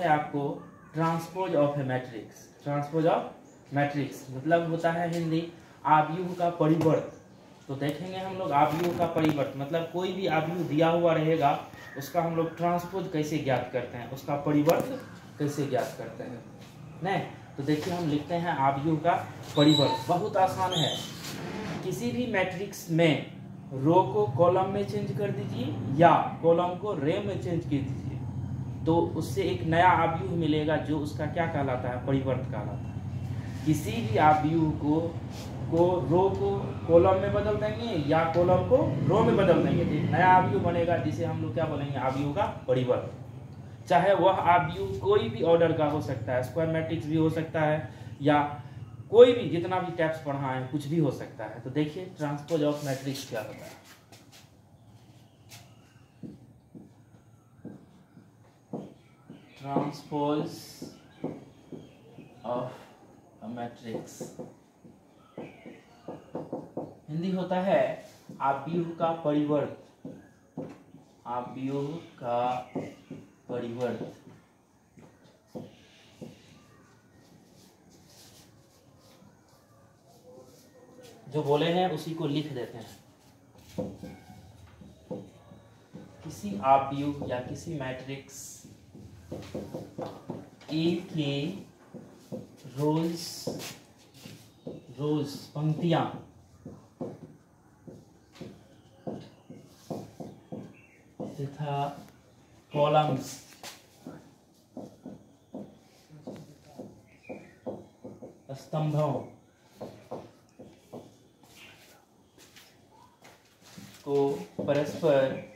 है आपको transpose of a matrix transpose of matrix मतलब होता है हिंदी आव्यूह का परिवर्त। तो देखेंगे हम लोग आव्यूह का परिवर्त मतलब कोई भी आव्यूह दिया हुआ रहेगा, उसका हम लोग ट्रांसपोज कैसे ज्ञात करते हैं? उसका परिवर्त कैसे ज्ञात करते हैं? नहीं? तो देखिए हम लिखते हैं आव्यूह का परिवर्त। बहुत आसान है। किसी भी मैट्रिक्स में रो को कॉलम में चेंज कर दीजिए या कॉलम को रे में चेंज कर दीजिए। तो उससे एक नया आव्यूह मिलेगा जो उसका क्या कहलाता है? परिवर्त कहलाता है। किसी भी आव्यूह को को रो को कॉलम में बदल देंगे या कॉलम को रो में बदल देंगे। तो नया आव्यूह बनेगा जिसे हम लोग क्या बोलेंगे? आव्यूह का परिवर्त। चाहे वह आव्यूह कोई भी ऑर्डर का हो सकता है स्क्वायर मैट्रिक्स भी हो सकता है, या कोई भी जितना भी टैप्स पढ़ा है, कुछ भी हो सकता है। तो देखिए ट्रांसपोज ऑफ़ मैट्रिक्स क्या होता है। Transpose of a matrix Hindi होता है, आव्यूह का परिवर्त। आव्यूह का परिवर्त। जो बोले हैं, उसी को लिख देते हैं। किसी आव्यूह या किसी मैट्रिक्स ए के रोज रोज पंक्तियाँ। तथा कॉलम्स स्तंभों। को परस्पर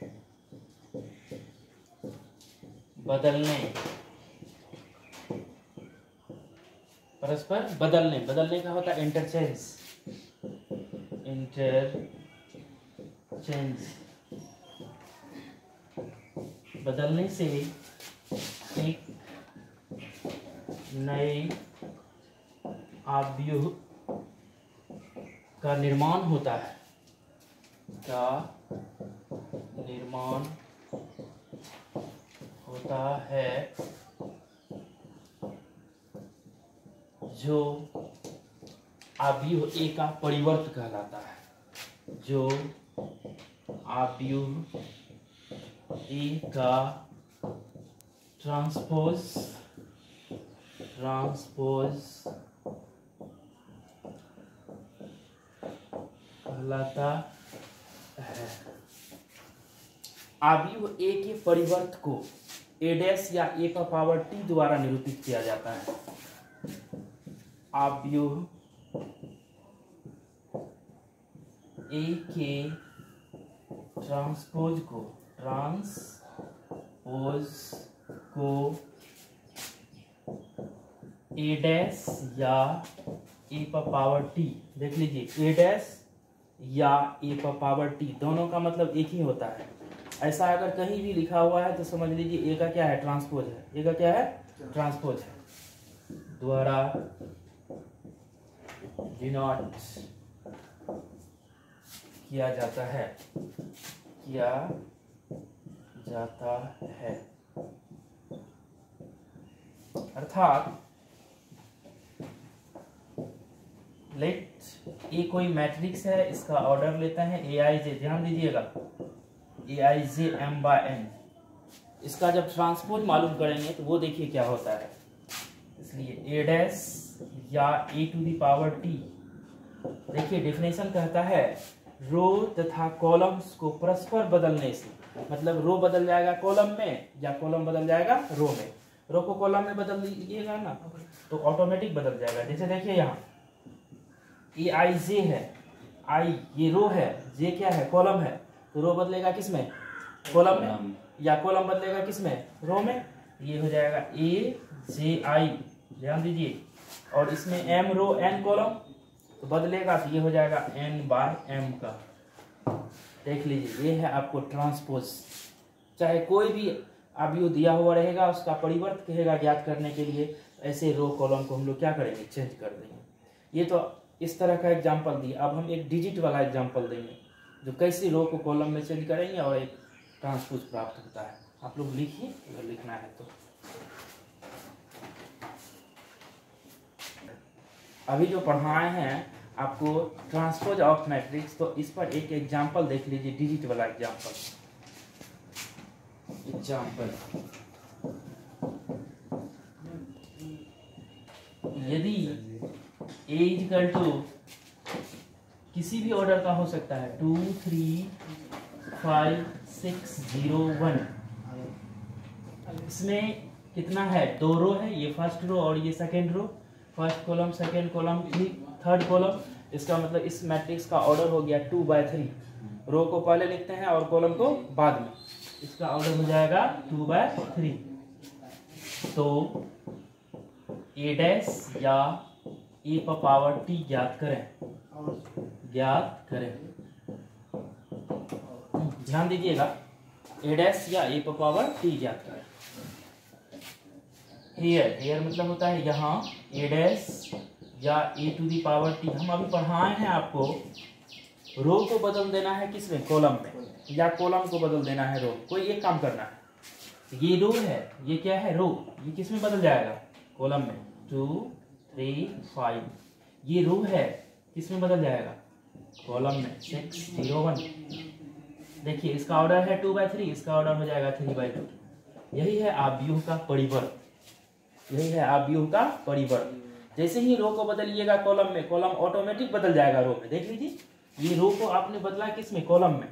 बदलने। परस्पर बदलने। बदलने का होता है इंटरचेंज इंटरचेंज बदलने से एक नए आव्यूह का निर्माण होता है। का निर्माण होता है जो आव्यूह ए का परिवर्त कहलाता है। जो आव्यूह ए का ट्रांसपोज ट्रांसपोज कहलाता है। आव्यूह ए के परिवर्त को ए डैश या ए का पावर टी द्वारा निरूपित किया जाता है। आव्यूह ए के ट्रांसपोज को ट्रांसपोज को ए डैश या ए पावर टी देख लीजिए ए डैश या ए पावर टी दोनों का मतलब एक ही होता है। ऐसा अगर कहीं भी लिखा हुआ है तो समझ लीजिए ए का क्या है? ट्रांसपोज है। ए का क्या है? ट्रांसपोज है। द्वारा डिनोट किया जाता है। किया जाता है। अर्थात लेट ए कोई मैट्रिक्स है, इसका ऑर्डर लेते हैं ए आई जे ध्यान दीजिएगा। A I J M by N इसका जब ट्रांसपोज मालूम करेंगे तो वो देखिए क्या होता है। इसलिए ए डैश या A to the power T देखिए डेफिनेशन कहता है रो तथा कॉलम्स को परस्पर बदलने से। मतलब रो बदल जाएगा कॉलम में या कॉलम बदल जाएगा रो में। रो को कॉलम में बदल दीजिएगा ना तो ऑटोमेटिक बदल जाएगा। जैसे देखिए यहाँ। ए आई जे है। आई ये रो है। जे क्या है? कॉलम है। रो बदलेगा किसमें? कॉलम। में या कॉलम बदलेगा किसमें रो में? ये हो जाएगा ए जे आई। ध्यान दीजिए। और इसमें एम रो एन कॉलम तो बदलेगा तो ये हो जाएगा एन बाय एम का। देख लीजिए ये है आपको ट्रांसपोज। चाहे कोई भी अवयव दिया हुआ रहेगा उसका परिवर्त कहेगा ज्ञात करने के लिए ऐसे रो कॉलम को हम लोग क्या करेंगे? चेंज कर देंगे। ये तो इस तरह का एग्ज़ाम्पल दिया। अब हम एक डिजिट वाला एग्ज़ाम्पल देंगे। जो कैसे रो को कॉलम में चेंज करेंगे और एक ट्रांसपोज प्राप्त होता है। आप लोग लिखिए, अगर लिखना है तो। अभी जो पढ़ाए हैं, आपको ट्रांसपोज ऑफ़ मैट्रिक्स तो इस पर एक एग्जांपल देख लीजिए डिजिट वाला एग्जांपल एग्जांपल यदि ए इजकल टू किसी भी ऑर्डर का हो सकता है। Two three five six zero one इसमें कितना है? दो रो है, ये फ़र्स्ट रो और ये second row first column second column third column इसका मतलब इस मैट्रिक्स का ऑर्डर हो गया टू बाय थ्री रो को पहले लिखते हैं और कॉलम को बाद में। इसका ऑर्डर हो जाएगा टू बाय थ्री तो ए डैश या ए पावर टी ज्ञात करें। ज्ञात करें। ध्यान दीजिएगा। ए डैश या ए पावर टी ज्ञात करें। हेयर हेयर मतलब होता है यहाँ ए डैश या A to the power T हम अभी पढ़ाए हैं आपको। रो को बदल देना है किसमें? कॉलम में। या कॉलम को बदल देना है रो कोई एक काम करना है। ये रो है। ये क्या है? रो ये किसमें बदल जाएगा? कॉलम में। टू थ्री फाइव ये रो है। किसमें बदल जाएगा? कॉलम में सिक्स ज़ीरो वन। देखिए इसका ऑर्डर है टू बाई थ्री इसका ऑर्डर हो जाएगा थ्री बाई टू यही है आप व्यू का परिवर्त। यही है आप व्यू का परिवर्त। जैसे ही रो को बदलिएगा कॉलम में कॉलम ऑटोमेटिक बदल जाएगा रो में। देख लीजिए ये रो को आपने बदला किसमें? कॉलम में।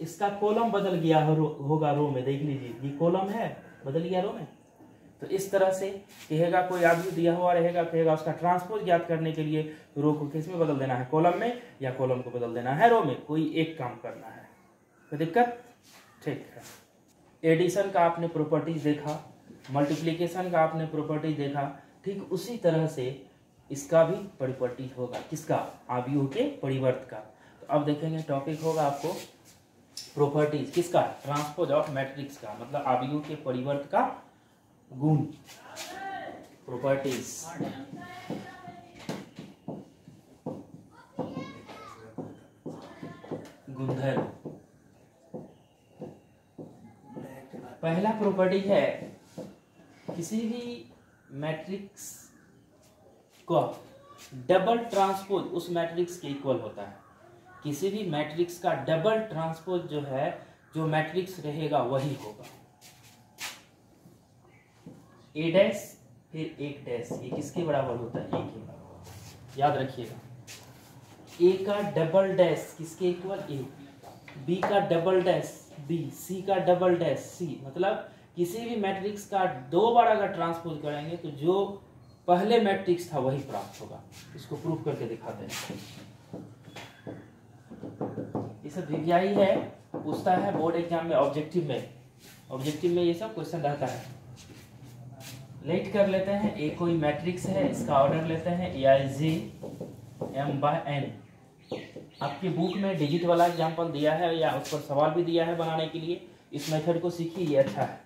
इसका कॉलम बदल गया हो, होगा रो में। देख लीजिए ये कॉलम है बदल गया रो में। तो इस तरह से कहेगा, कोई आदमी दिया हुआ रहेगा, कहेगा उसका ट्रांसपोज ज्ञात करने के लिए रो को किसमें बदल देना है? कॉलम में या कॉलम को बदल देना है रो में? कोई एक काम करना है। कोई दिक्कत? ठीक है। एडिशन का आपने प्रॉपर्टीज़ देखा मल्टीप्लीकेशन का आपने प्रॉपर्टीज़ देखा, ठीक उसी तरह से इसका भी परिवर्ती होगा। किसका? आव्यूह के परिवर्त का। तो अब देखेंगे टॉपिक होगा आपको प्रॉपर्टीज़ किसका? ट्रांसपोज ऑफ़ मैट्रिक्स का मतलब आव्यूह के परिवर्त का गुण प्रॉपर्टीज़ गुणधर्म पहला प्रॉपर्टी है, किसी भी मैट्रिक्स को डबल ट्रांसपोज उस मैट्रिक्स के इक्वल होता है। किसी भी मैट्रिक्स का डबल ट्रांसपोज जो है, जो मैट्रिक्स रहेगा, वही होगा। ए डैश फिर एक डैश ये किसके बराबर होता है? ए के बराबर। याद रखिएगा। ए का डबल डैश किसके इक्वल ए बी का डबल डैश बी सी का डबल डैश सी मतलब किसी भी मैट्रिक्स का दो बार अगर ट्रांसपोज करेंगे तो जो पहले मैट्रिक्स था वही प्राप्त होगा। इसको प्रूफ करके दिखाते हैं। ये सब विज्ञाई है, पूछता है बोर्ड एग्ज़ाम में ऑब्जेक्टिव में। ऑब्जेक्टिव में ये सब क्वेश्चन रहता है। लेट कर लेते हैं ए कोई मैट्रिक्स है, इसका ऑर्डर लेते हैं A I J M by N आपके बुक में डिजिट वाला एग्ज़ाम्पल दिया है या उस पर सवाल भी दिया है बनाने के लिए, इस मेथड को सीखिए, ये अच्छा है।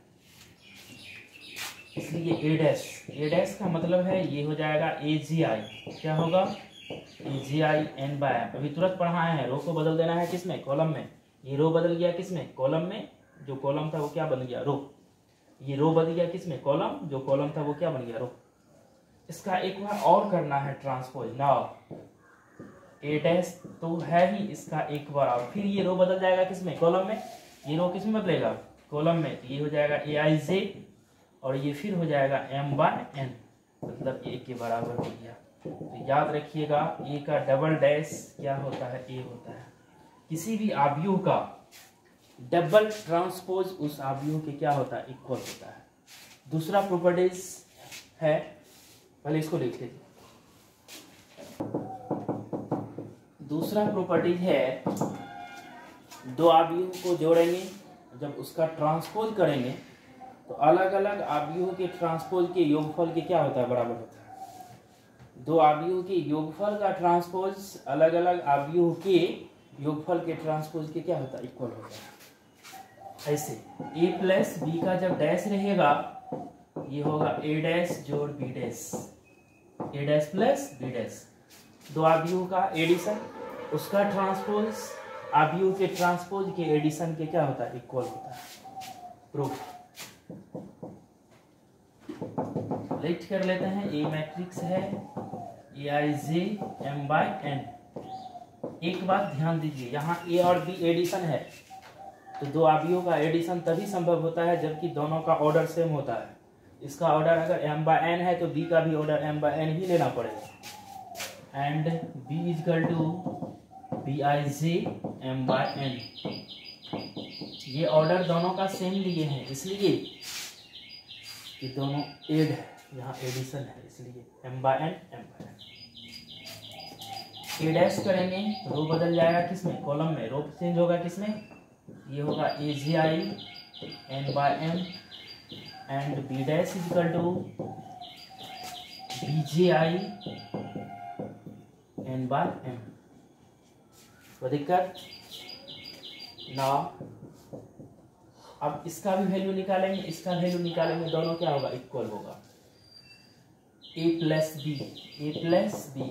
इसलिए ए डैश ए डैश का मतलब है, ये हो जाएगा ए जी आई क्या होगा? ए जी आई एन बाय अभी तुरंत पढ़ाए हैं रो को बदल देना है किसमें? कॉलम में। ये रो बदल गया किसमें? कॉलम में। जो कॉलम था वो क्या बदल गया? रो ये रो बदल गया किसमें? कॉलम। जो कॉलम था वो क्या बन गया? रो। इसका एक बार और करना है ट्रांसपोज। नाउ ए डैश तो है ही इसका एक बार। और फिर ये रो बदल जाएगा किसमें? कॉलम में। ये रो किसमें बदलेगा? कॉलम में। तो ये हो जाएगा ए आई जे और ये फिर हो जाएगा एम वन एन मतलब ए के बराबर हो गया। तो याद रखिएगा ए का डबल डैश क्या होता है? ए होता है। किसी भी आव्यूह का डबल ट्रांसपोज उस आव्यूह के क्या होता है? इक्वल होता है। दूसरा प्रॉपर्टीज़ है, पहले इसको लिख लीजिए दूसरा प्रॉपर्टी है, दो आव्यूह को जोड़ेंगे, जब उसका ट्रांसपोज करेंगे तो अलग अलग आव्यूह के ट्रांसपोज के योगफल के क्या होता है? बराबर होता है। दो आव्यूह के योगफल का ट्रांसपोज अलग अलग आव्यूह के योगफल के ट्रांसपोज के क्या होता है? इक्वल होता है। ऐसे। ए प्लस बी का जब डैश रहेगा, ये होगा ए डैश जोड़ B dash A dash plus B dash दो आव्यूह का एडिशन उसका ट्रांसपोज आव्यूह के ट्रांसपोज के एडिशन के क्या होता है? इक्वल होता है। प्रूफ लेट कर लेते हैं। ए मैट्रिक्स है। A I J M by N एक बात ध्यान दीजिए। यहाँ ए और बी एडिशन है। तो दो आबियों का एडिशन तभी संभव होता है जबकि दोनों का ऑर्डर सेम होता है। इसका ऑर्डर अगर एम बाय एन है तो बी का भी ऑर्डर एम बाय एन ही लेना पड़ेगा। And B is equal to B I J M by N ये ऑर्डर दोनों का सेम लिए हैं, इसलिए कि दोनों एड है। यहाँ एडिशन है, इसलिए M by N M by N A dash करेंगे रो बदल जाएगा किसमें? कॉलम में। रो चेंज होगा किसमें? ये होगा A J I N by M and B dash is equal to B J I N by M दिक्कत? ना। अब इसका भी वैल्यू निकालेंगे, इसका वैल्यू निकालेंगे, दोनों क्या होगा? इक्वल होगा। A plus B A plus B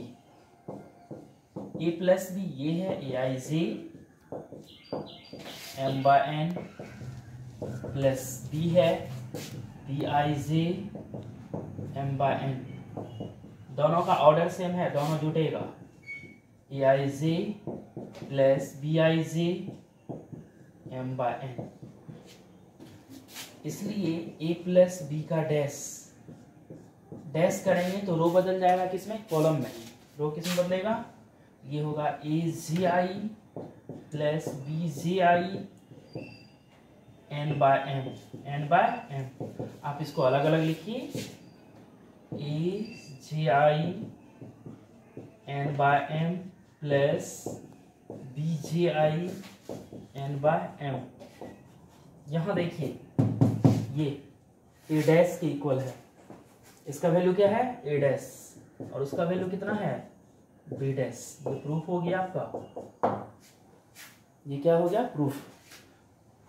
A plus B ये है A I J M by N plus B है B I J M by N दोनों का ऑर्डर सेम है, दोनों जुटेगा। A I J plus B I J M by N इसलिए A plus B का dash dash करेंगे तो रो बदल जाएगा किसमें? कॉलम में। रो किसमें बदलेगा? ये होगा A J I plus B J I N by M N by M आप इसको अलग अलग लिखिए। A J I N by M plus B J I N by M यहाँ देखिए, ये ए डैश के इक्वल है। इसका वैल्यू क्या है? ए डैश और उसका वैल्यू कितना है? बी डैश ये प्रूफ हो गया आपका। ये क्या हो गया? प्रूफ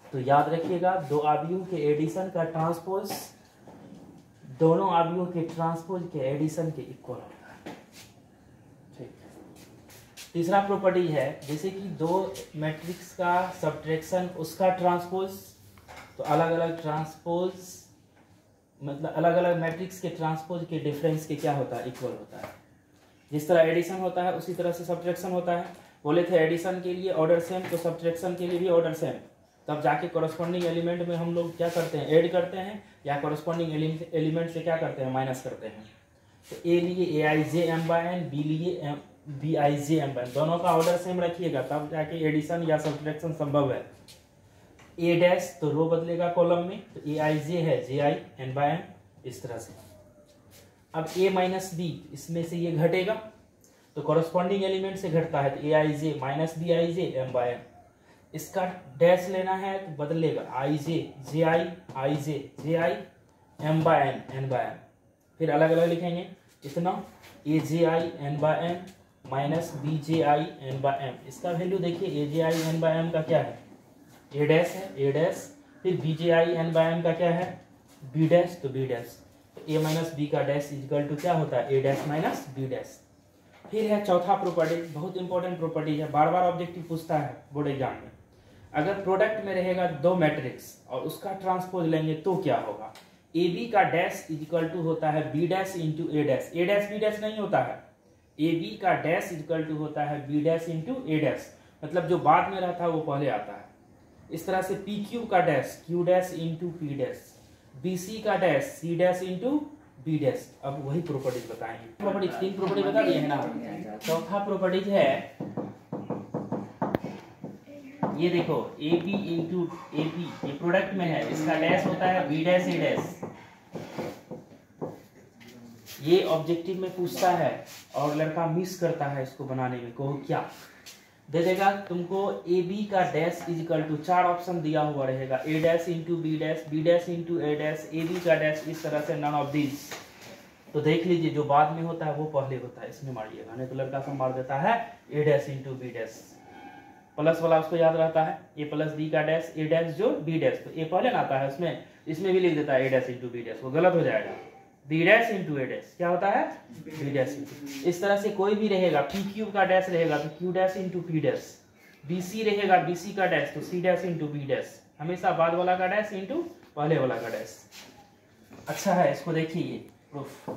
तो याद रखिएगा, दो आबियों के एडिशन का ट्रांसपोज दोनों आबियों के ट्रांसपोज के एडिशन के इक्वल होता है। ठीक। तीसरा प्रॉपर्टी है, जैसे कि दो मैट्रिक्स का सब्ट्रैक्शन उसका ट्रांसपोज तो अलग अलग ट्रांसपोज मतलब अलग अलग मैट्रिक्स के ट्रांसपोज के डिफरेंस के क्या होता है? इक्वल होता है। जिस तरह एडिशन होता है, उसी तरह से सब्ट्रैक्शन होता है। बोले थे एडिशन के लिए ऑर्डर सेम तो सब्ट्रैक्शन के लिए भी ऑर्डर सेम तब जाके कॉरस्पॉन्डिंग एलिमेंट में हम लोग क्या करते हैं? ऐड करते हैं, या कॉरस्पॉन्डिंग एलिमेंट से क्या करते हैं? माइनस करते हैं. तो ए लिए A I J M by N B लिए M B I J M by दोनों का ऑर्डर सेम रखिएगा, तब जाके एडिशन या सब्ट्रैक्शन संभव है. ए डैश तो रो बदलेगा कॉलम में तो ए आई जे है J I N by N इस तरह से. अब ए माइनस बी इसमें से ये घटेगा तो कॉरस्पॉन्डिंग एलिमेंट से घटता है तो A I J minus B I J M by M इसका डैश लेना है तो बदलेगा I J J I I J J I M by N N by N फिर अलग अलग लिखेंगे। इतना A J I N by N minus B J I N by M इसका वैल्यू देखिए A J I N by M का क्या है? ए डैश है ए डैश फिर B J I N by M का क्या है? बी डैश तो B dash A minus B का डैश इजकल टू क्या होता है? A dash minus B dash फिर है चौथा प्रॉपर्टी बहुत इंपॉर्टेंट प्रॉपर्टी है बार बार ऑब्जेक्टिव पूछता है बोर्ड एग्ज़ाम में। अगर प्रोडक्ट में रहेगा दो मैट्रिक्स और उसका ट्रांसपोज लेंगे तो क्या होगा? ए बी का डैश इजकल टू होता है B dash into A dash A dash B dash नहीं होता है। ए बी का डैश इजकल टू होता है B dash into A dash मतलब जो बाद में रहता है, वो पहले आता है। इस तरह से पी क्यू का dash Q dash into P dash B C का dash C dash into B dash अब वही प्रॉपर्टीज़ बताएँगे। प्रॉपर्टी तीन प्रॉपर्टी बता दिए है ना? चौथा प्रॉपर्टीज़ है ये देखो A B into A B ये प्रोडक्ट में है इसका डैश होता है बी डैश ए डैश ये ऑब्जेक्टिव में पूछता है और लड़का मिस करता है इसको बनाने में कहो क्या? दे देगा, तुमको ए बी का डैश इजिकल टू चार ऑप्शन दिया हुआ रहेगा। A dash into B dash B dash into A dash A B का डैश इस तरह से नन ऑफ़ दीज तो देख लीजिए, जो बाद में होता है, वो पहले होता है। इसमें मारिएगा नहीं तो लड़का सब मार देता है A dash into B dash plus वाला उसको याद रहता है ए प्लस बी का डैश ए डैश जो बी डैश तो ए पहले ना आता है उसमें, इसमें भी लिख देता है A dash into B dash वो गलत हो जाएगा। B dash into A dash क्या होता है? बी डैश इंटू इस तरह से कोई भी रहेगा पी क्यू का डैश रहेगा तो Q dash into P dash B C रहेगा बी सी का डैश तो C dash into B dash हमेशा बाद वाला का डैश इंटू पहले वाला का डैश अच्छा है, इसको देखिए प्रूफ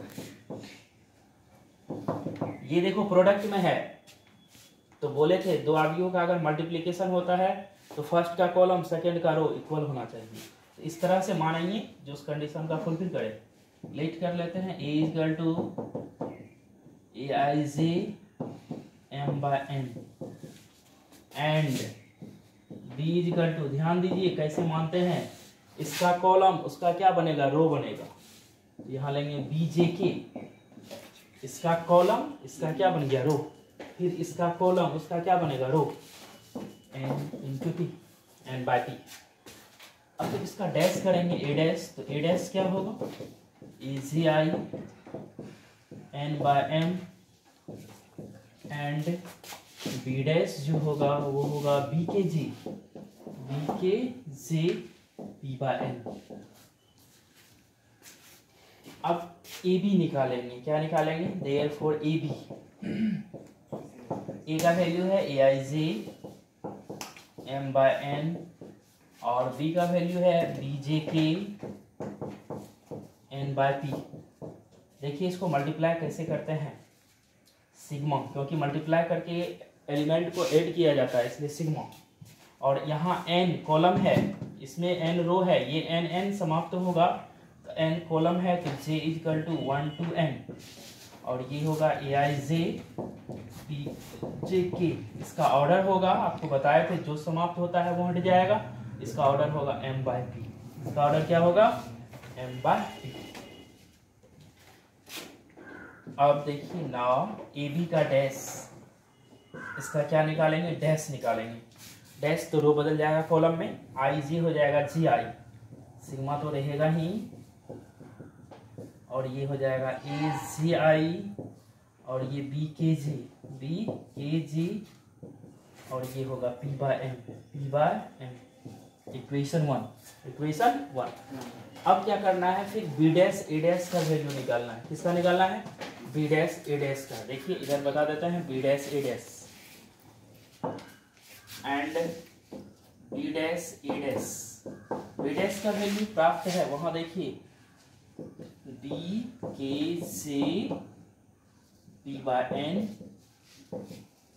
ये देखो प्रोडक्ट में है. तो बोले थे, दो आदमियों का अगर मल्टीप्लीकेशन होता है तो फ़र्स्ट का कॉलम सेकंड का रो इक्वल होना चाहिए. तो इस तरह से मानेंगे जो उस कंडीशन का फुलफिल करे. लेट कर लेते हैं. A is equal to A I J M by N and B is equal to ध्यान दीजिए कैसे मानते हैं. इसका कॉलम उसका क्या बनेगा? रो बनेगा. यहाँ लेंगे बी जे के इसका कॉलम इसका क्या बन गया? रो फिर इसका कॉलम उसका क्या बनेगा? Row N into T N by T अब जब इसका डैश करेंगे ए डैश तो ए डैश क्या होगा? J I N by M and B dash जो होगा, वो होगा बी के जी बी के जे पी बाय एन अब ए बी निकालेंगे। क्या निकालेंगे? Therefore A B A का वैल्यू है A I J M by N और बी का वैल्यू है B J K N by P देखिए इसको मल्टीप्लाई कैसे करते हैं? सिग्मा क्योंकि मल्टीप्लाई करके एलिमेंट को ऐड किया जाता है, इसलिए सिग्मा और यहाँ एन कॉलम है, इसमें एन रो है, ये एन एन समाप्त होगा। तो एन कॉलम है तो J is equal to one to N और ये होगा ए आई जे पी जे के इसका ऑर्डर होगा, आपको बताए थे, जो समाप्त होता है वो हट जाएगा। इसका ऑर्डर होगा एम बाय पी इसका ऑर्डर क्या होगा? एम बाय पी अब देखिए नाउ ए बी का डैश इसका क्या निकालेंगे? डैश निकालेंगे। डैश तो रो बदल जाएगा कॉलम में आई जी हो जाएगा जी आई सिग्मा तो रहेगा ही, और ये हो जाएगा ए जी आई और ये बी के जी बी के जी और ये होगा P by M P by M equation one equation one अब क्या करना है? फिर बी डैश ए डैश का वैल्यू निकालना है। किसका निकालना है? बी डैश ए डैश का। देखिए, इधर बता देते हैं B dash A dash and B dash A dash B dash का वैल्यू प्राप्त है, वहाँ देखिए। बी के से P by N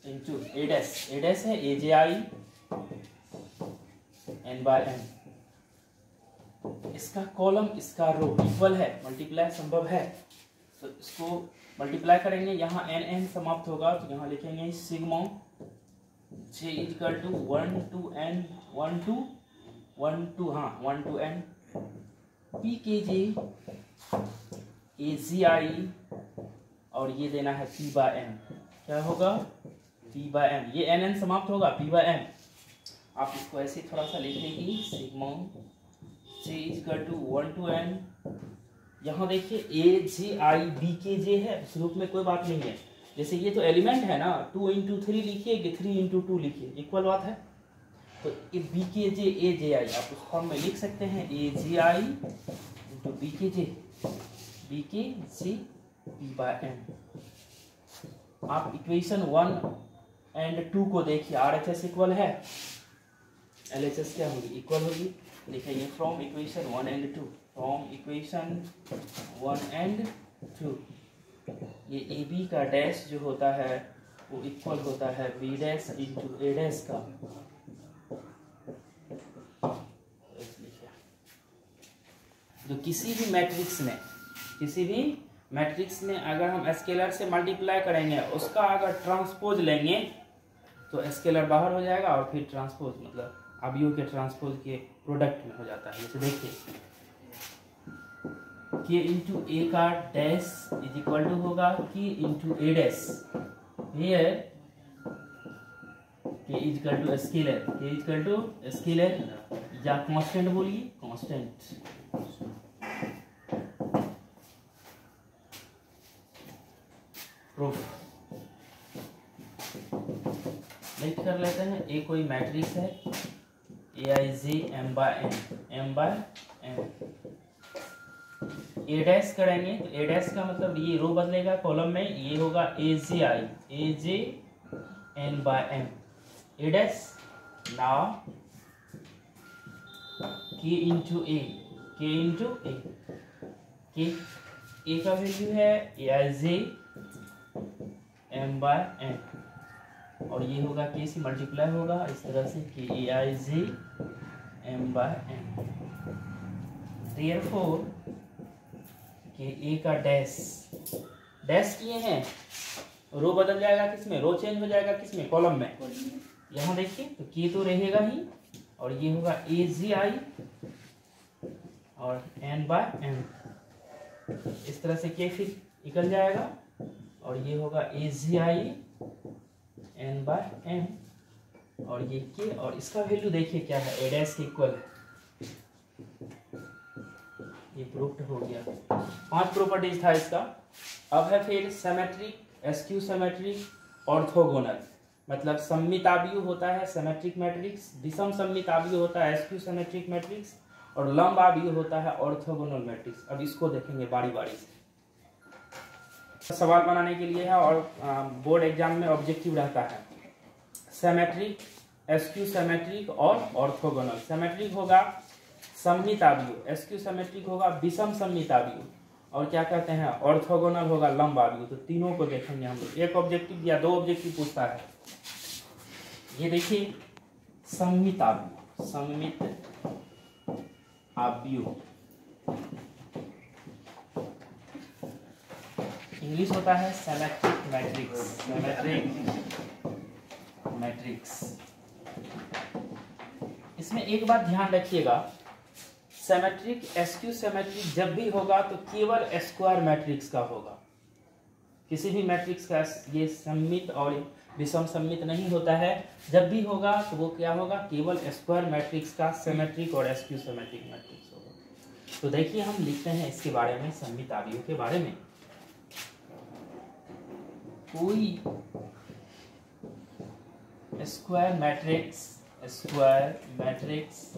into A dash A dash है A J I N by N इसका कॉलम इसका रो इक्वल है मल्टीप्लाई संभव है। तो इसको मल्टीप्लाई करेंगे, यहाँ एन एन समाप्त होगा तो यहाँ लिखेंगे sigma j equal to one to n one to one to हाँ one to n p k j a जी आई और ये देना है पी बाय एम क्या होगा? पी बाय एम ये एन एन समाप्त होगा पी बाय एम आप इसको ऐसे थोड़ा सा लिख लेंगे sigma j equal to one to n यहाँ देखिए ए जे आई बी के जे है उस रूप में कोई बात नहीं है। जैसे ये तो एलिमेंट है ना टू इंटू थ्री लिखिए थ्री इंटू टू लिखिए इक्वल बात है। तो ये बी के जे ए जे आई आप उस फॉर्म में लिख सकते हैं ए जे आई into B k j b k j p by n आप इक्वेशन वन एंड टू को देखिए आर एच एस इक्वल है। एल एच एस क्या होगी? इक्वल होगी। लिखेंगे from equation one and two from equation one and two ये ए B का डैश जो होता है, वो इक्वल होता है b dash into a dash का। जो किसी भी मैट्रिक्स में, किसी भी मैट्रिक्स में अगर हम स्केलर से मल्टीप्लाई करेंगे, उसका अगर ट्रांसपोज लेंगे तो स्केलर बाहर हो जाएगा और फिर ट्रांसपोज मतलब अब यू के ट्रांसपोज के प्रोडक्ट में हो जाता है। जैसे देखिए। के इंटू ए का डैश इज़ इक्वल टू होगा k into a dash here k is equal to scalar k is equal to scalar या कांस्टेंट बोलिए कांस्टेंट प्रूफ लिख कर लेते हैं। ए कोई मैट्रिक्स है। A i g m by m m by m a dash करेंगे तो ए डैश का मतलब ये रो बदलेगा कॉलम में, ये होगा a j i a j n by m a dash now k into a k into a k a का वैल्यू है a i j m by n और ये होगा के सी मल्टीप्लाई होगा, इस तरह से k a i j m by n therefore k a का डैश डैश किए हैं। रो बदल जाएगा किसमें? रो चेंज हो जाएगा किसमें? कॉलम में। यहाँ देखिए तो के तो रहेगा ही, और ये होगा ए जी आई और एन बाय एन इस तरह से के फिर निकल जाएगा, और ये होगा a g i n by n और ये के और इसका वैल्यू देखिए क्या है। ए डैश के इक्वल है। ये प्रूफ्ड हो गया। पाँच प्रॉपर्टीज़ था इसका। अब है फिर सेमेट्रिक एसक्यू सेमेट्रिक ऑर्थोगोनल मतलब सम्मिताव्यू होता है सेमेट्रिक मैट्रिक्स विषम सम्मिताव्यू होता है एसक्यू सेमेट्रिक मैट्रिक्स और लंब आव्यू होता है ऑर्थोगोनल मैट्रिक्स अब इसको देखेंगे बारी बारी से। सवाल बनाने के लिए है और बोर्ड एग्ज़ाम में ऑब्जेक्टिव रहता है। सेमेट्रिक एसक्यू सेमेट्रिक और ऑर्थोगोनल सेमेट्रिक होगा सम्मिताव्यू एसक्यू सेमेट्रिक होगा, विषम सम्मिताव्यू और क्या कहते हैं? ऑर्थोगोनल होगा लंब आव्यू तो तीनों को देखेंगे हम लोग। एक ऑब्जेक्टिव या दो ऑब्जेक्टिव पूछता है। ये देखिए सम्मित आव्यू सम्मित आव्यू इंग्लिश होता है सेमेट्रिक मैट्रिक्स सेमेट्रिक मैट्रिक्स इसमें एक बात ध्यान रखिएगा। सेमेट्रिक एसक्यू सेमेट्रिक जब भी होगा तो केवल स्क्वायर मैट्रिक्स का होगा। किसी भी मैट्रिक्स का ये सम्मित और विषम सम्मित नहीं होता है। जब भी होगा तो वो क्या होगा? केवल स्क्वायर मैट्रिक्स का सेमेट्रिक और एसक्यू सेमेट्रिक मैट्रिक्स होगा। तो देखिए हम लिखते हैं इसके बारे में, सम्मित आवियों के बारे में। कोई square matrix square matrix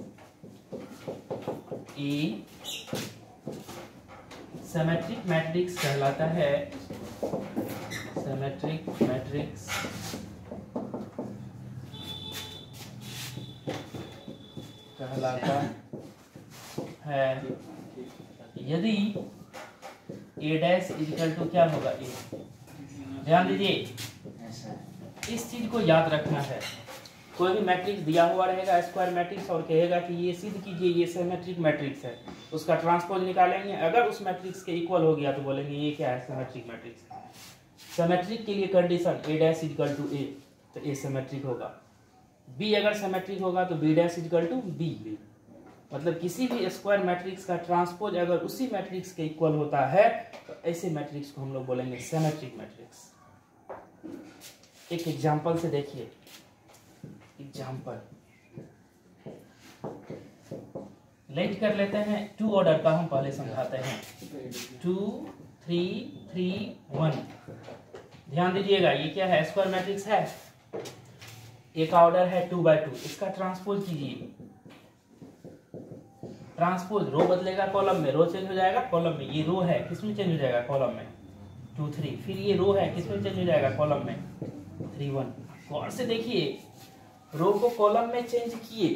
a symmetric matrix कहलाता है। सेमेट्रिक मैट्रिक्स कहलाता है। यदि ए डैश इजिकल टू क्या होगा ए ध्यान दीजिए। इस चीज़ को याद रखना है। कोई भी मैट्रिक्स दिया हुआ रहेगा, स्क्वायर मैट्रिक्स, और कहेगा कि ये सिद्ध कीजिए, ये सेमेट्रिक मैट्रिक्स है। उसका ट्रांसपोज निकालेंगे। अगर उस मैट्रिक्स के इक्वल हो गया तो बोलेंगे, ये क्या है? सेमेट्रिक मैट्रिक्स सेमेट्रिक के लिए condition a dash equal to a तो ए सेमेट्रिक होगा। बी अगर सेमेट्रिक होगा तो b dash equal to b मतलब किसी भी स्क्वायर मैट्रिक्स का ट्रांसपोज अगर उसी मैट्रिक्स के इक्वल होता है तो ऐसे मैट्रिक्स को हम लोग बोलेंगे सेमेट्रिक मैट्रिक्स एक एग्जांपल से देखिए। एग्ज़ाम्पल लेट कर लेते हैं टू ऑर्डर का हम पहले समझाते हैं। टू थ्री थ्री वन ध्यान दीजिएगा, ये क्या है? स्क्वायर मैट्रिक्स है। एक ऑर्डर है टू बाय टू इसका ट्रांसपोज कीजिए। ट्रांसपोज रो बदलेगा कॉलम में। रो चेंज हो जाएगा कॉलम में। ये रो है, किसमें चेंज हो जाएगा? कॉलम में। टू थ्री फिर ये रो है, किसमें चेंज हो जाएगा? कॉलम में। थ्री वन गौर से देखिए रो को कॉलम में चेंज किए।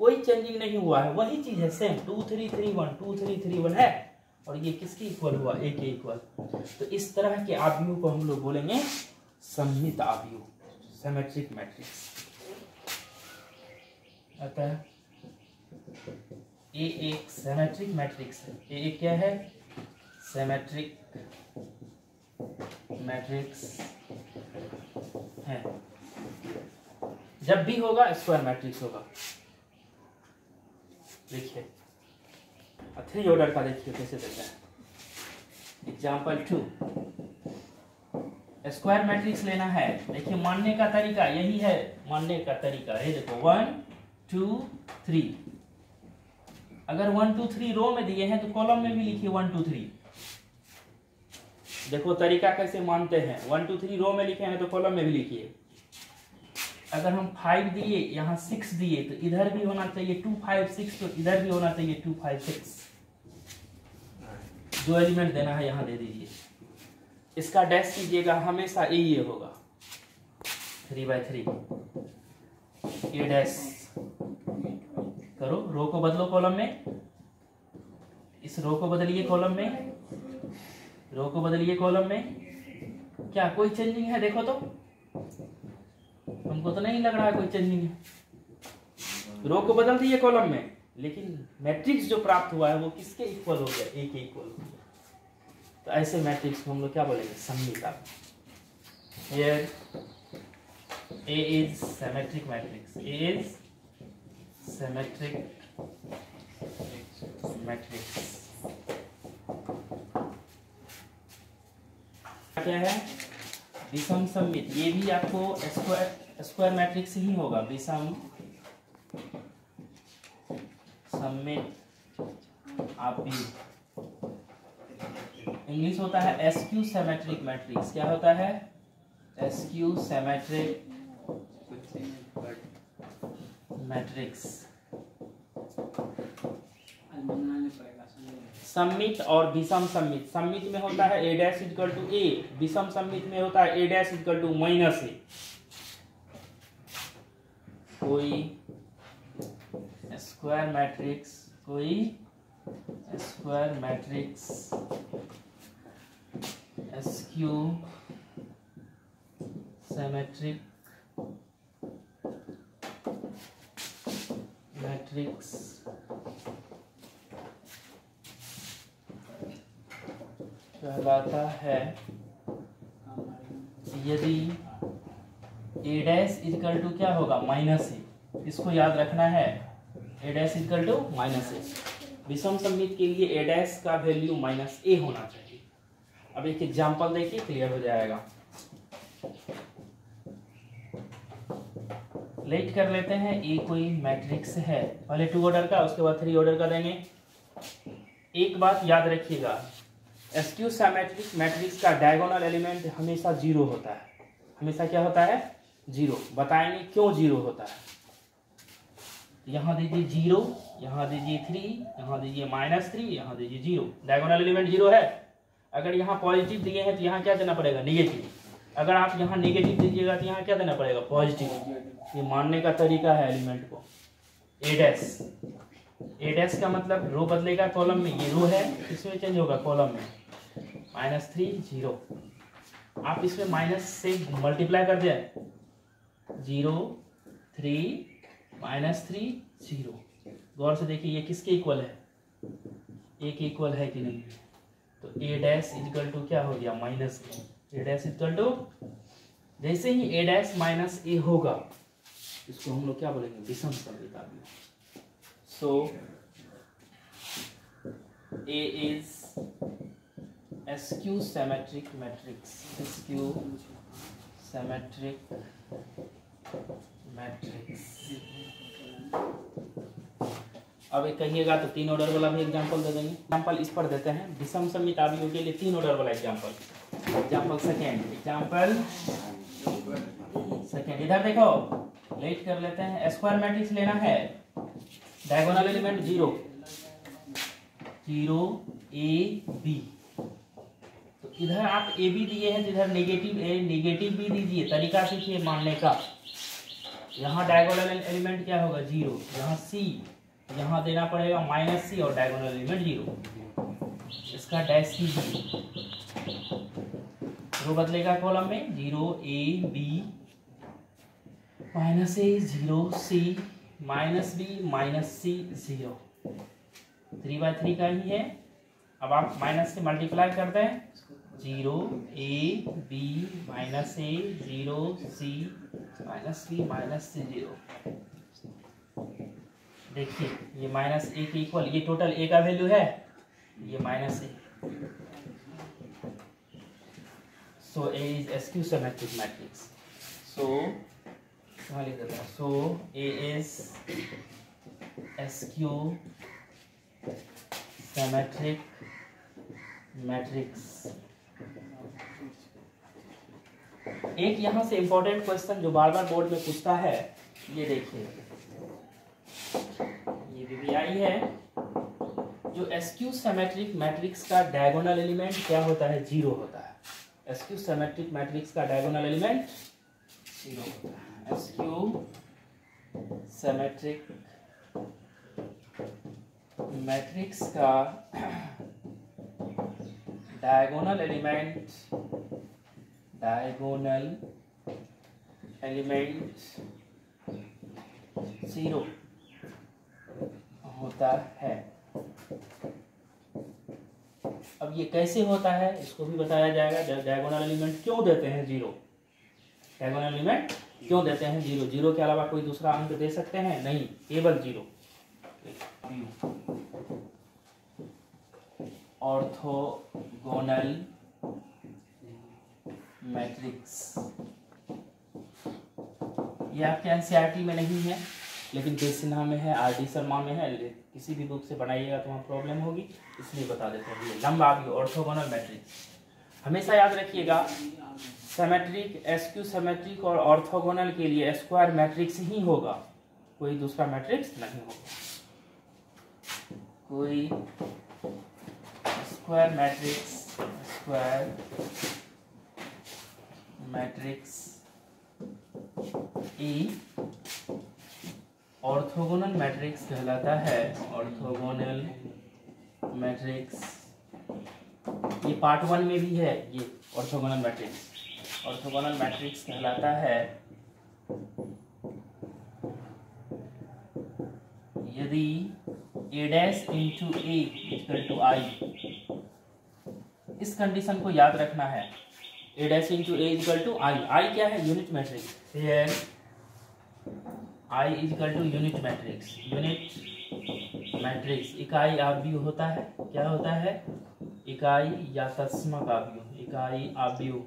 कोई चेंजिंग नहीं हुआ है। वही चीज़ है same two three three one two three three one है। और ये किसके इक्वल हुआ? ए के इक्वल तो इस तरह के आव्यू को हम लोग बोलेंगे सम्मित आव्यू सेमेट्रिक मैट्रिक्स अतः ए एक सेमेट्रिक मैट्रिक्स है। ए एक क्या है? सेमेट्रिक मैट्रिक्स है। जब भी होगा स्क्वायर मैट्रिक्स होगा। देखिए। थ्री ऑर्डर का देखिए, कैसे देता है। एग्ज़ाम्पल टू स्क्वायर मैट्रिक्स लेना है। देखिए, मानने का तरीका यही है। मानने का तरीका है, देखो वन टू थ्री अगर वन टू थ्री रो में दिए हैं तो कॉलम में भी लिखिए वन टू थ्री देखो, तरीका कैसे मानते हैं। वन टू थ्री रो में लिखे हैं तो कॉलम में भी लिखिए। अगर हम फाइव दिए यहाँ सिक्स दिए तो इधर भी होना चाहिए टू फाइव सिक्स तो इधर भी होना चाहिए टू फाइव सिक्स जो एलिमेंट देना है यहाँ दे दीजिए। इसका डैश कीजिएगा हमेशा ए ये होगा। Three by three a dash करो रो को बदलो कॉलम में। इस रो को बदलिए कॉलम में। रो को बदलिए कॉलम में। क्या कोई चेंजिंग है? देखो तो। हमको तो नहीं लग रहा है कोई चेंजिंग है। रो को बदल दिए कॉलम में। लेकिन मैट्रिक्स जो प्राप्त हुआ है, वो किसके इक्वल हो गया? ए के इक्वल हो गया। तो ऐसे मैट्रिक्स को हम लोग क्या बोलेंगे? सम्मित A is symmetric matrix. A is symmetric matrix. क्या है? विषम सम्मित ये भी आपको स्क्वायर स्क्वायर मैट्रिक्स ही होगा विषम सम्मित आप भी। इंग्लिश होता है एसक्यू सेमेट्रिक मैट्रिक्स क्या होता है? एसक्यू सेमेट्रिक मैट्रिक्स सम्मित और विषम सम्मित। सम्मित में होता है a dash equal to a विषम सम्मित में होता है a dash equal to minus a कोई स्क्वायर मैट्रिक्स कोई square matrix skew symmetric, matrix कहलाता है। यदि ए डैश इजकल टू क्या होगा? माइनस ए इसको याद रखना है। A dash equal to minus a विषम सम्मित के लिए ए डैश का वैल्यू माइनस ए होना चाहिए। अब एक एग्जांपल देखिए क्लियर हो जाएगा। लेट कर लेते हैं। ए कोई मैट्रिक्स है। पहले टू ऑर्डर का, उसके बाद थ्री ऑर्डर का देंगे। एक बात याद रखिएगा। एसक्यू सैमेट्रिक मैट्रिक्स का डायगोनल एलिमेंट हमेशा ज़ीरो होता है। हमेशा क्या होता है? ज़ीरो। बताएँगे क्यों ज़ीरो होता है? यहाँ दीजिए ज़ीरो, यहाँ दीजिए थ्री, यहाँ दीजिए माइनस थ्री, यहाँ दीजिए ज़ीरो। डायगोनल एलिमेंट ज़ीरो है। अगर यहाँ पॉजिटिव दिए हैं तो यहाँ क्या देना पड़ेगा? निगेटिव। अगर आप यहाँ निगेटिव दीजिएगा तो यहाँ क्या देना पड़ेगा? पॉजिटिव। ये मानने का तरीका है एलिमेंट को। ए डैश ए डैश का मतलब रो बदलेगा कॉलम में। ये रो है, इसमें चेंज होगा कॉलम में। Minus three zero. आप इसमें माइनस से मल्टीप्लाई कर दें। Zero, three, minus three, zero. गौर से देखिए, ये किसके इक्वल है? ए के इक्वल है कि नहीं? तो ए डैश इजकल टू क्या हो गया? Minus a dash equal to जैसे ही ए डैश माइनस ए होगा, इसको हम लोग क्या बोलेंगे? विषम Savita so a is skew symmetric matrix skew symmetric matrix. अब एक कहिएगा तो तीन ऑर्डर वाला भी एग्जांपल दे देंगे। एग्जांपल इस पर देते हैं। विषम समित आवियों के लिए तीन ऑर्डर वाला example example second example second इधर देखो लेट कर लेते हैं। स्क्वायर मैट्रिक्स लेना है। Diagonal element zero zero a b इधर आप ए भी दिए हैं तो इधर नेगेटिव ए नेगेटिव भी दीजिए, तरीका सीखिए मानने का। यहाँ डायगोनल एलिमेंट क्या होगा? ज़ीरो यहाँ सी यहाँ देना पड़ेगा माइनस सी और डायगोनल एलिमेंट ज़ीरो इसका डैश सी रो बदलेगा कॉलम में zero a b minus a zero c minus b minus c zero three by three का ही है। अब आप माइनस से मल्टीप्लाई कर दें zero a b minus a zero c minus b minus c zero देखिए, ये माइनस ए के इक्वल ये टोटल ए का वैल्यू है, ये minus a so a is skew symmetric matrix so लिख so a is skew symmetric matrix. एक यहाँ से इंपॉर्टेंट क्वेश्चन जो बार बार बोर्ड में पूछता है, ये देखिए। ये वीवीआई है, जो एसक्यू सेमेट्रिक मैट्रिक्स का डायगोनल एलिमेंट क्या होता है? ज़ीरो होता है। एसक्यू सेमेट्रिक मैट्रिक्स का डायगोनल एलिमेंट ज़ीरो होता है। एसक्यू सेमेट्रिक मैट्रिक्स का diagonal element diagonal element zero होता है। अब ये कैसे होता है, इसको भी बताया जाएगा। डायगोनल एलिमेंट क्यों देते हैं ज़ीरो डायगोनल एलिमेंट क्यों देते हैं ज़ीरो ज़ीरो के अलावा कोई दूसरा अंक दे सकते हैं? नहीं, केवल ज़ीरो ऑर्थोगोनल मैट्रिक्स। ये आपके एनसीईआरटी में नहीं है, लेकिन के सिन्हा में है, आर डी शर्मा में है किसी भी बुक से बनाइएगा तो वहाँ प्रॉब्लम होगी, इसलिए बता देते हैं लंबा भी ऑर्थोगोनल मैट्रिक्स। हमेशा याद रखिएगा सेमेट्रिक एसक्यू सेमेट्रिक और ऑर्थोगोनल के लिए स्क्वायर मैट्रिक्स ही होगा, कोई दूसरा मैट्रिक्स नहीं होगा। कोई square matrix square matrix e orthogonal matrix कहलाता है। ऑर्थोगोनल मैट्रिक्स ये पार्ट वन में भी है, ये ऑर्थोगोनल मैट्रिक्स ऑर्थोगोनल मैट्रिक्स कहलाता है। यदि a dash into a equal to i इस कंडीशन को याद रखना है। A dash into a equal to i i क्या है? Unit matrix i equal to unit matrix unit matrix इकाई आव्यूह होता है? क्या होता है? इकाई या तस्मक आव्यूह इकाई आव्यूह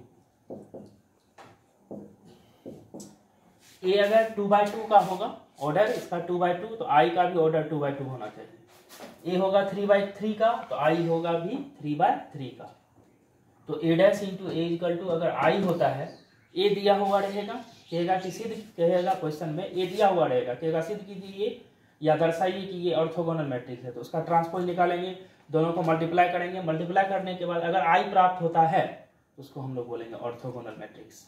ए अगर टू बाई टू का होगा ऑर्डर इसका टू बाई टू तो आई का भी ऑर्डर टू बाई टू होना चाहिए। ए होगा थ्री बाई थ्री का तो आई होगा भी थ्री बाई थ्री का। तो a dash into a equal to अगर आई होता है ए दिया हुआ रहेगा कहेगा कि सिद्ध कहेगा क्वेश्चन में ए दिया हुआ रहेगा। कहेगा सिद्ध कीजिए, या दर्शाइए कि ये ऑर्थोगोनल मैट्रिक्स है तो उसका ट्रांसपोज निकालेंगे, दोनों को मल्टीप्लाई करेंगे। मल्टीप्लाई करने के बाद अगर आई प्राप्त होता है तो उसको हम लोग बोलेंगे ऑर्थोगोनल मैट्रिक्स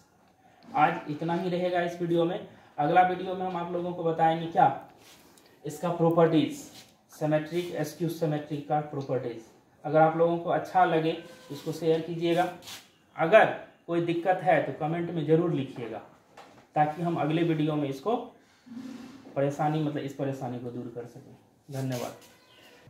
आज इतना ही रहेगा इस वीडियो में। अगला वीडियो में हम आप लोगों को बताएँगे क्या? इसका प्रॉपर्टीज़ सेमेट्रिक एसक्यू सेमेट्रिक का प्रॉपर्टीज़ अगर आप लोगों को अच्छा लगे तो इसको शेयर कीजिएगा। अगर कोई दिक्कत है तो कमेंट में ज़रूर लिखिएगा, ताकि हम अगले वीडियो में इसको परेशानी मतलब इस परेशानी को दूर कर सकें। धन्यवाद।